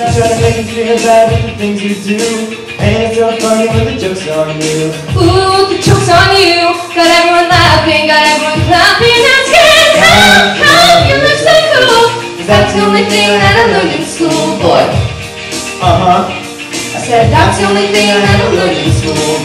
Trying to make you feel bad with the things you do. And it's so funny when the joke's on you. Ooh, the joke's on you. Got everyone laughing, got everyone clapping. That's good. Come, come, you look so cool. that's the only thing that I learned in school, boy. Uh huh. I said that's the only thing that I learned in school,